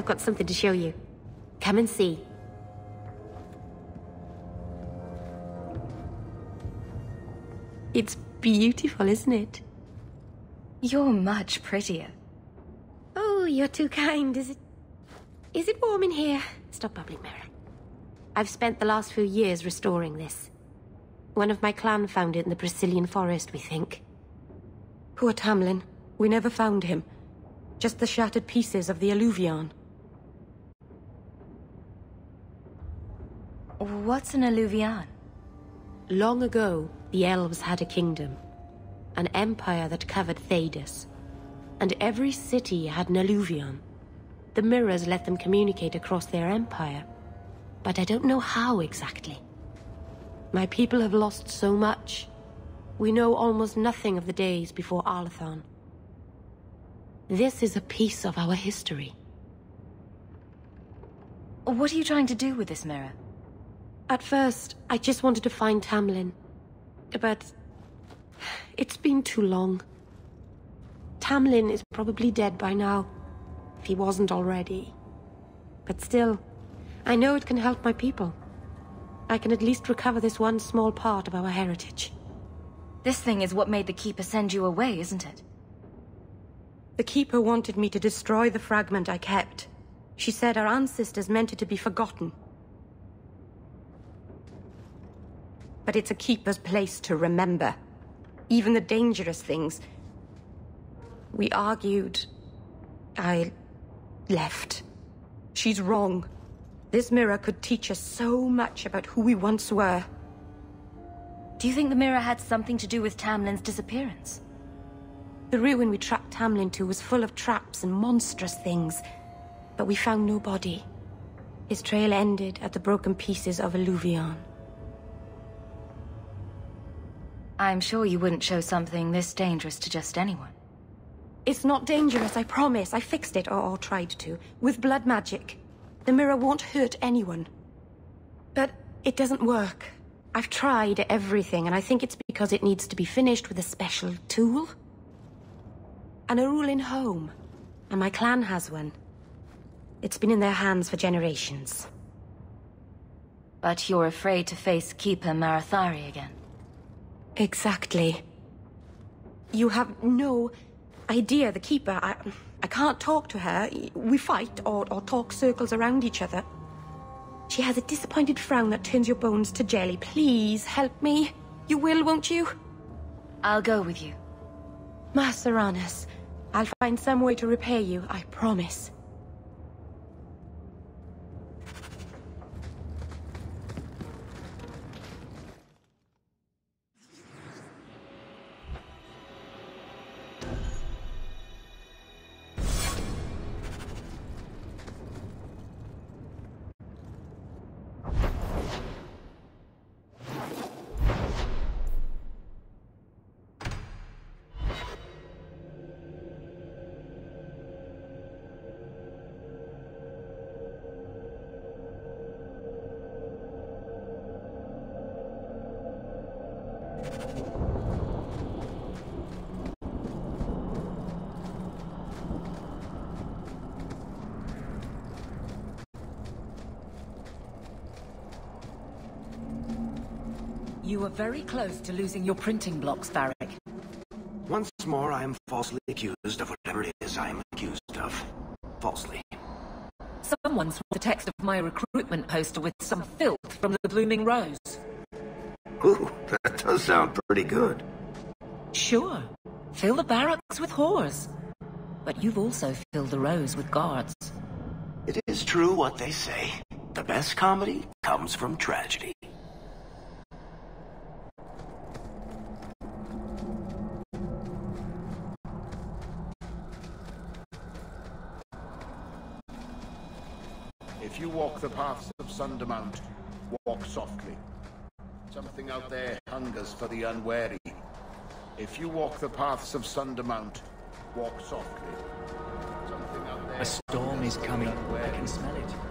I've got something to show you. Come and see. It's beautiful, isn't it? You're much prettier. Oh, you're too kind. Is it... Is it warm in here? Stop bubbling, Merrill. I've spent the last few years restoring this. One of my clan found it in the Brecilian forest, we think. Poor Tamlen. We never found him. Just the shattered pieces of the Eluvian. What's an Eluvian? Long ago, the elves had a kingdom. An empire that covered Thedas. And every city had an eluvian. The mirrors let them communicate across their empire. But I don't know how exactly. My people have lost so much. We know almost nothing of the days before Arlathan. This is a piece of our history. What are you trying to do with this mirror? At first, I just wanted to find Tamlen. But... It's been too long. Tamlen is probably dead by now. If he wasn't already. But still, I know it can help my people. I can at least recover this one small part of our heritage. This thing is what made the Keeper send you away, isn't it? The Keeper wanted me to destroy the fragment I kept. She said our ancestors meant it to be forgotten. But it's a Keeper's place to remember. Even the dangerous things. We argued. I... left. She's wrong. This mirror could teach us so much about who we once were. Do you think the mirror had something to do with Tamlen's disappearance? The ruin we tracked Tamlen to was full of traps and monstrous things, but we found no body. His trail ended at the broken pieces of Eluvian. I'm sure you wouldn't show something this dangerous to just anyone. It's not dangerous, I promise. I fixed it, or, or tried to, with blood magic. The mirror won't hurt anyone. But it doesn't work. I've tried everything, and I think it's because it needs to be finished with a special tool. An Arulin'Holm. And my clan has one. It's been in their hands for generations. But you're afraid to face Keeper Marethari again? Exactly. You have no idea, the Keeper. I, I can't talk to her. We fight or, or talk circles around each other. She has a disappointed frown that turns your bones to jelly. Please, help me. You will, won't you? I'll go with you. Master Arnus, I'll find some way to repay you, I promise. You were very close to losing your printing blocks, Varric. Once more, I am falsely accused of whatever it is I am accused of. Falsely. Someone swapped the text of my recruitment poster with some filth from the Blooming Rose. Ooh, that does sound pretty good. Sure. Fill the barracks with whores. But you've also filled the Rose with guards. It is true what they say. The best comedy comes from tragedy. If you walk the paths of Sundermount, walk softly. Something out there hungers for the unwary. If you walk the paths of Sundermount, walk softly. Something out there A storm is coming. I can smell it.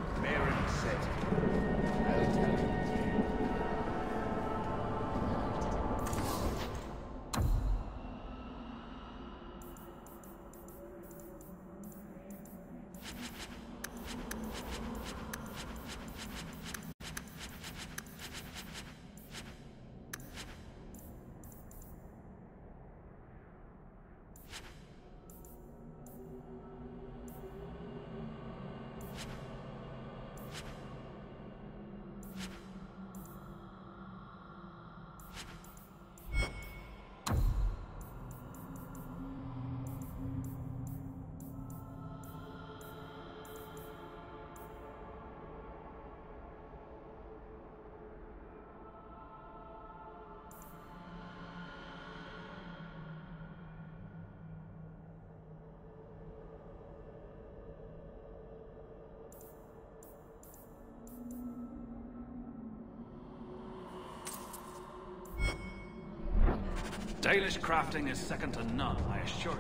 Dalish crafting is second to none, I assure you.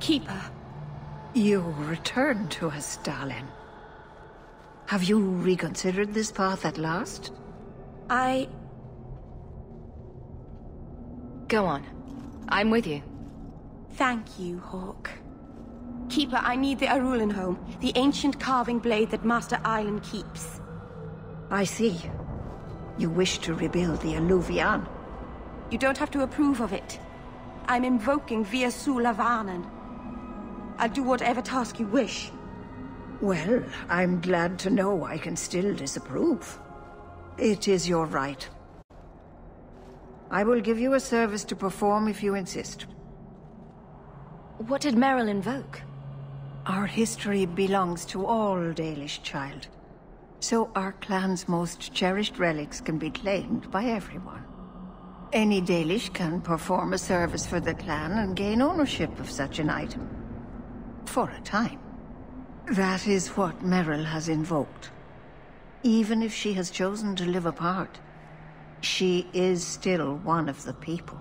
Keeper. You returned to us, da'len. Have you reconsidered this path at last? I... Go on. I'm with you. Thank you, Hawke. Keeper, I need the Arulin'Holm, the ancient carving blade that Master Ilen keeps. I see. You wish to rebuild the Eluvian. You don't have to approve of it. I'm invoking Vir Sulevanan. I'll do whatever task you wish. Well, I'm glad to know I can still disapprove. It is your right. I will give you a service to perform if you insist. What did Merrill invoke? Our history belongs to all Dalish, child. So our clan's most cherished relics can be claimed by everyone. Any Dalish can perform a service for the clan and gain ownership of such an item. For a time. That is what Merrill has invoked. Even if she has chosen to live apart, she is still one of the people.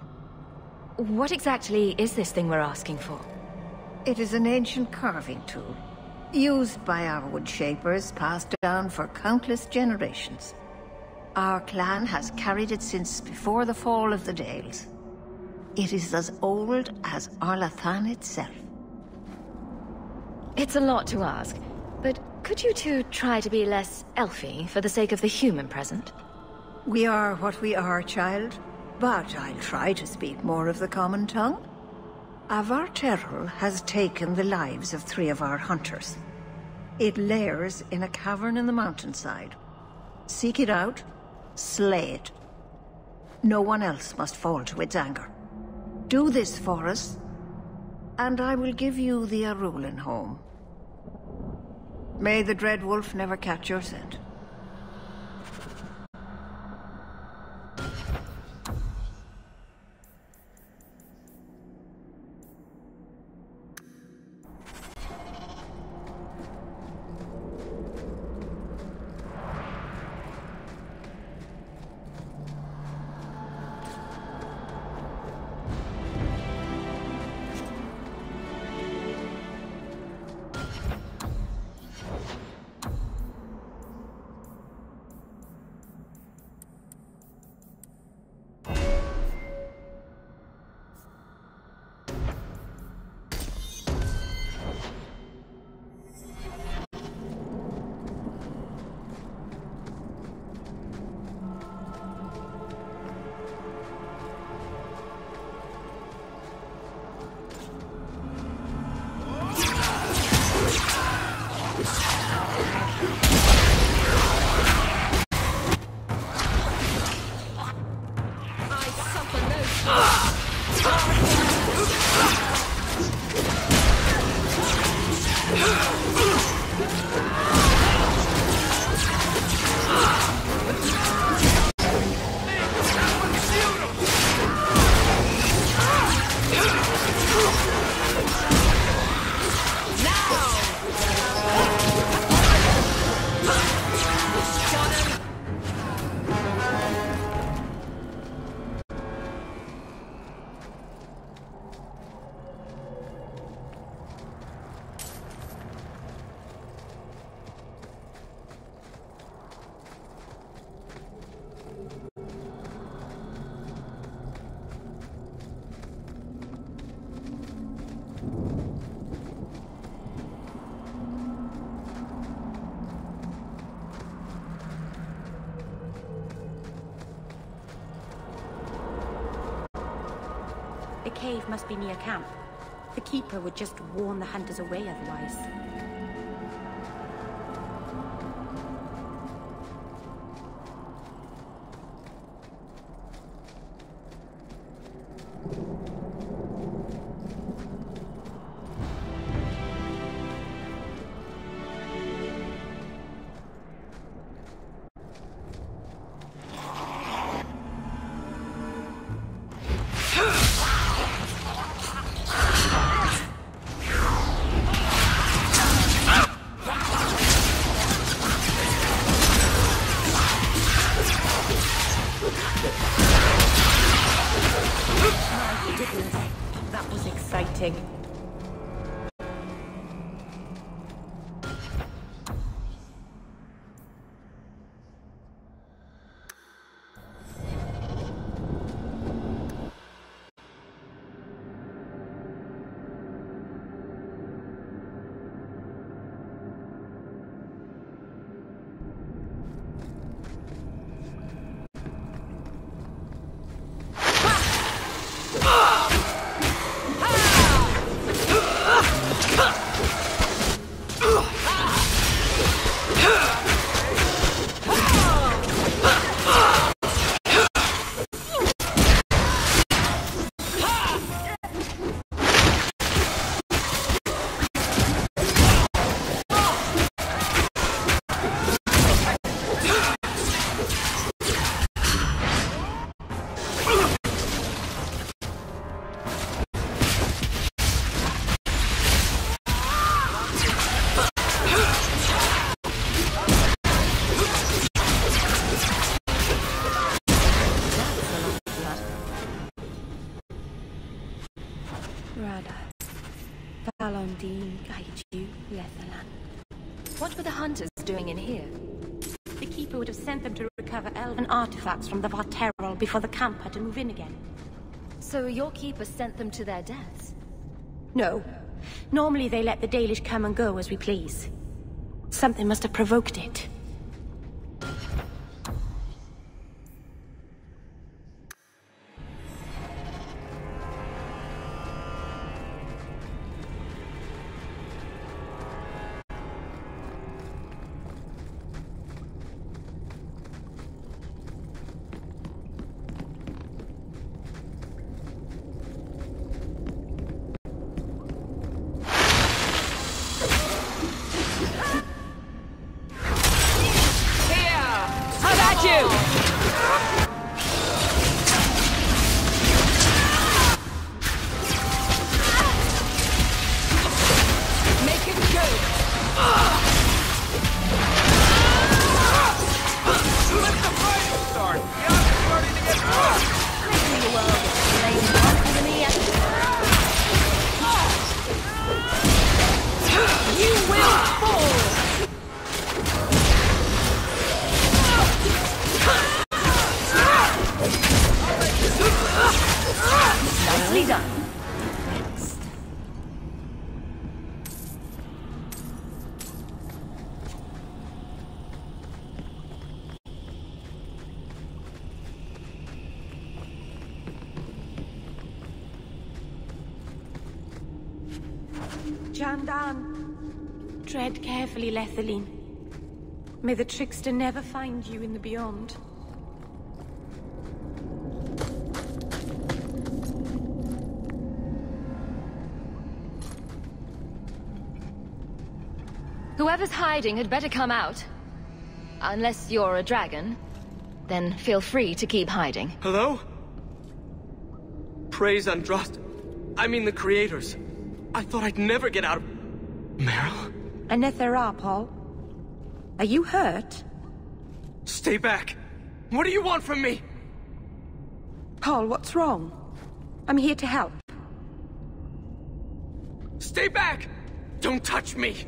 What exactly is this thing we're asking for? It is an ancient carving tool, used by our woodshapers, passed down for countless generations. Our clan has carried it since before the fall of the Dales. It is as old as Arlathan itself. It's a lot to ask, but could you two try to be less elfy for the sake of the human present? We are what we are, child, but I'll try to speak more of the common tongue. A varterral has taken the lives of three of our hunters. It lairs in a cavern in the mountainside. Seek it out, slay it. No one else must fall to its anger. Do this for us, and I will give you the Arulin'Holm. May the Dread Wolf never catch your scent. Cave must be near camp. The Keeper would just warn the hunters away otherwise. Lethallan. What were the hunters doing in here? The Keeper would have sent them to recover elven artifacts from the Varterral before the camp had to move in again. So your keeper sent them to their deaths? No. Normally they let the Dalish come and go as we please. Something must have provoked it. Jandan. Tread carefully, Lethallin. May the trickster never find you in the beyond. Whoever's hiding had better come out. Unless you're a dragon, then feel free to keep hiding. Hello? Praise Andruil. I mean the creators. I thought I'd never get out of... Merrill? Anethera, Pol. Are you hurt? Stay back! What do you want from me? Pol, what's wrong? I'm here to help. Stay back! Don't touch me!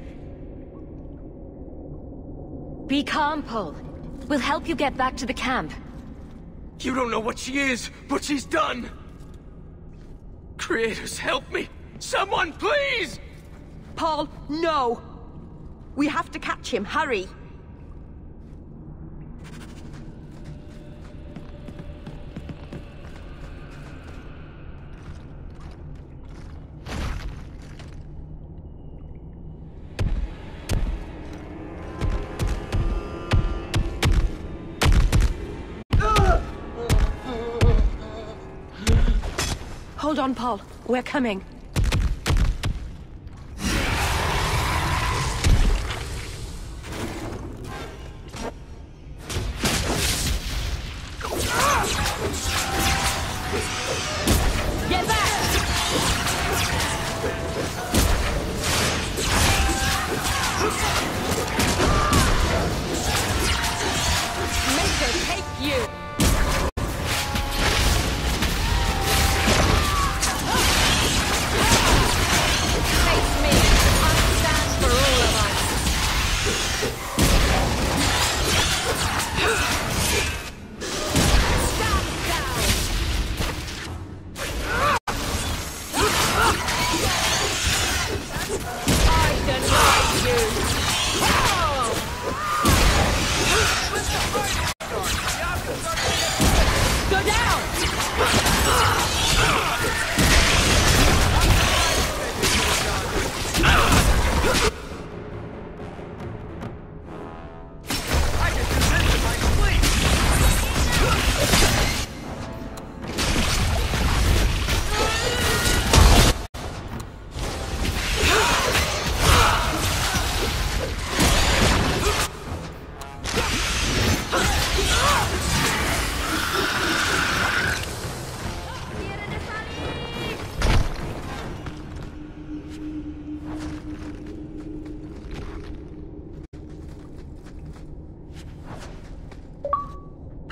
Be calm, Pol. We'll help you get back to the camp. You don't know what she is, what she's done! Creators, help me! Someone, please! Pol, no! We have to catch him, hurry! Hold on, Pol. We're coming.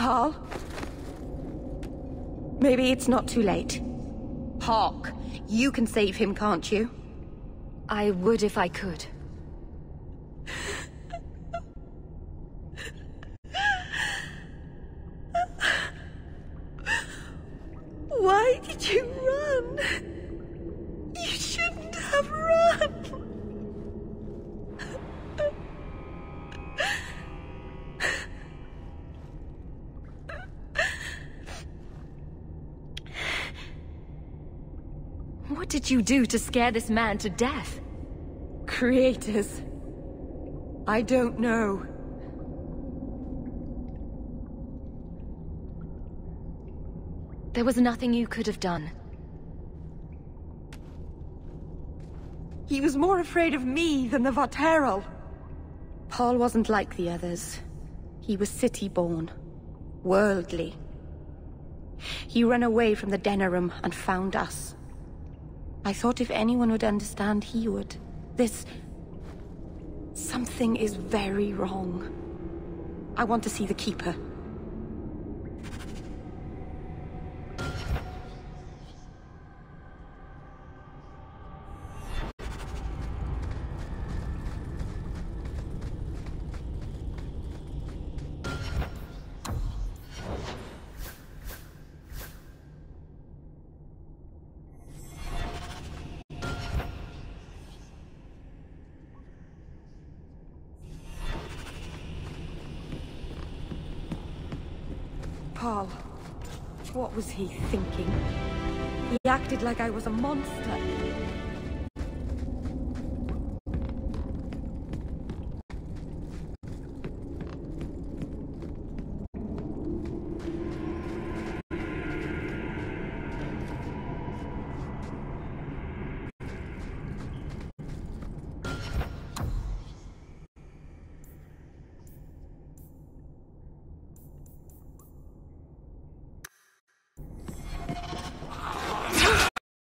Pol? Maybe it's not too late. Hawke, you can save him, can't you? I would if I could. Why did you run? You shouldn't have run. What did you do to scare this man to death? Creators. I don't know. There was nothing you could have done. He was more afraid of me than the Varterral. Pol wasn't like the others. He was city-born. Worldly. He ran away from the Denerim and found us. I thought if anyone would understand, he would. This... Something is very wrong. I want to see the Keeper. Pol, what was he thinking? He acted like I was a monster.